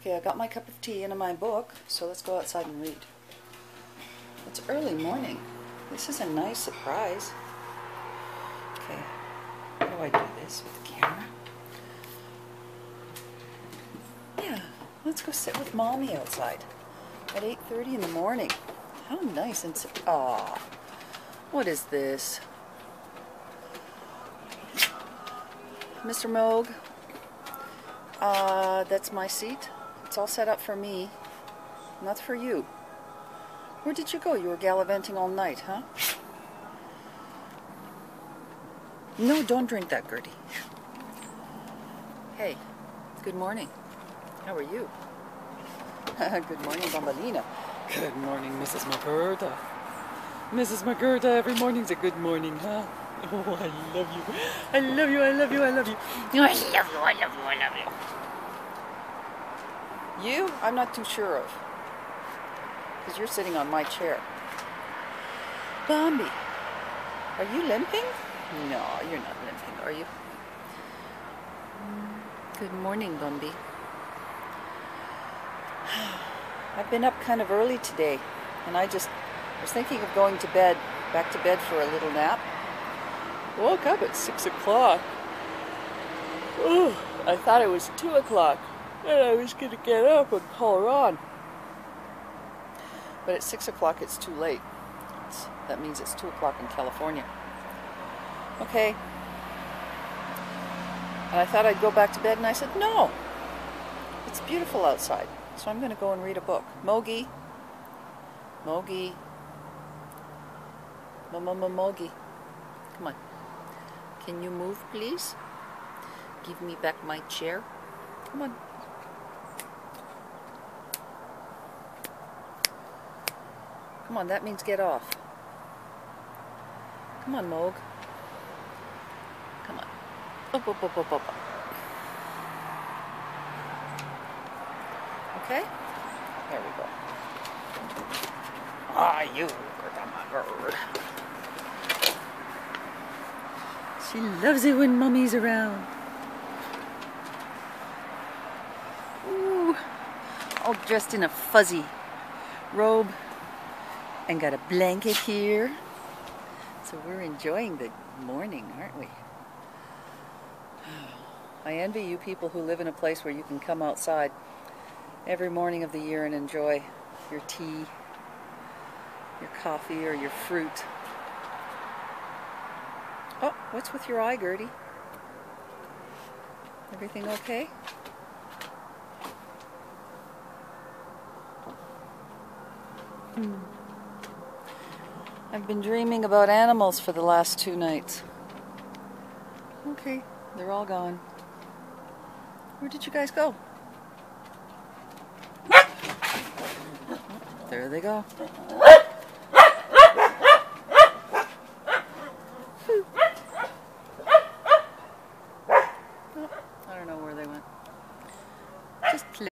Okay, I got my cup of tea and my book, so let's go outside and read. It's early morning. This is a nice surprise. Okay, how do I do this with the camera? Yeah, let's go sit with mommy outside at 8.30 in the morning. How nice and... Aw, what is this? Mr. Moog, uh, that's my seat. It's all set up for me, not for you. Where did you go? You were gallivanting all night, huh? No, don't drink that, Gertie. Hey, good morning. How are you? good morning, Bambalina. Good morning, Mrs. Magurda. Mrs. Magurda, every morning's a good morning, huh? Oh, I love you. I love you, I love you, I love you. I love you, I love you, I love you. You, I'm not too sure of. Because you're sitting on my chair. Bambi, are you limping? No, you're not limping, are you? Good morning, Bambi. I've been up kind of early today, and I just was thinking of going to bed, back to bed for a little nap. Woke up at 6 o'clock. Oh, I thought it was 2 o'clock, and I was going to get up and call her on. But at 6 o'clock, it's too late. It's, that means it's 2 o'clock in California. Okay. And I thought I'd go back to bed, and I said, no. It's beautiful outside. So I'm going to go and read a book. Mogi. Mogi. Mama Mogi. Come on. Can you move, please? Give me back my chair. Come on. Come on, that means get off. Come on, Moog. Come on. Up, up, up, up, up. Okay? There we go. Ah, you. She loves it when Mummy's around. Ooh, all dressed in a fuzzy robe and got a blanket here. So we're enjoying the morning, aren't we? I envy you people who live in a place where you can come outside every morning of the year and enjoy your tea, your coffee, or your fruit. Oh, what's with your eye, Gertie? Everything okay? Hmm. I've been dreaming about animals for the last two nights. Okay, they're all gone. Where did you guys go? There they go. I don't know where they went. Just play.